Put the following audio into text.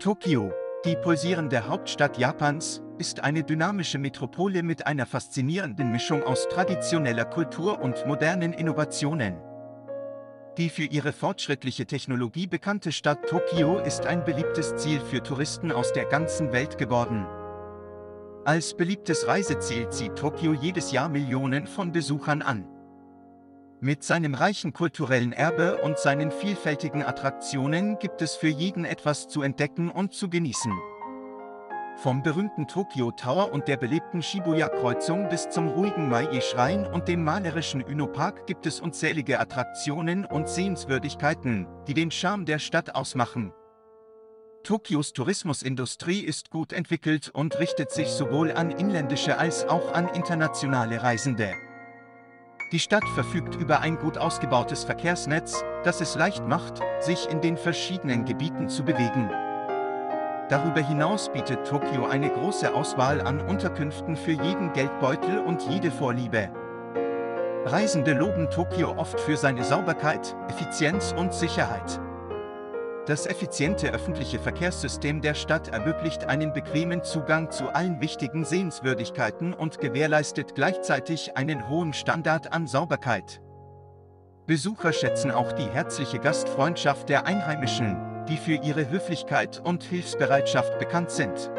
Tokio, die pulsierende Hauptstadt Japans, ist eine dynamische Metropole mit einer faszinierenden Mischung aus traditioneller Kultur und modernen Innovationen. Die für ihre fortschrittliche Technologie bekannte Stadt Tokio ist ein beliebtes Ziel für Touristen aus der ganzen Welt geworden. Als beliebtes Reiseziel zieht Tokio jedes Jahr Millionen von Besuchern an. Mit seinem reichen kulturellen Erbe und seinen vielfältigen Attraktionen gibt es für jeden etwas zu entdecken und zu genießen. Vom berühmten Tokyo Tower und der belebten Shibuya-Kreuzung bis zum ruhigen Maie-Schrein und dem malerischen Uno-Park gibt es unzählige Attraktionen und Sehenswürdigkeiten, die den Charme der Stadt ausmachen. Tokios Tourismusindustrie ist gut entwickelt und richtet sich sowohl an inländische als auch an internationale Reisende. Die Stadt verfügt über ein gut ausgebautes Verkehrsnetz, das es leicht macht, sich in den verschiedenen Gebieten zu bewegen. Darüber hinaus bietet Tokio eine große Auswahl an Unterkünften für jeden Geldbeutel und jede Vorliebe. Reisende loben Tokio oft für seine Sauberkeit, Effizienz und Sicherheit. Das effiziente öffentliche Verkehrssystem der Stadt ermöglicht einen bequemen Zugang zu allen wichtigen Sehenswürdigkeiten und gewährleistet gleichzeitig einen hohen Standard an Sauberkeit. Besucher schätzen auch die herzliche Gastfreundschaft der Einheimischen, die für ihre Höflichkeit und Hilfsbereitschaft bekannt sind.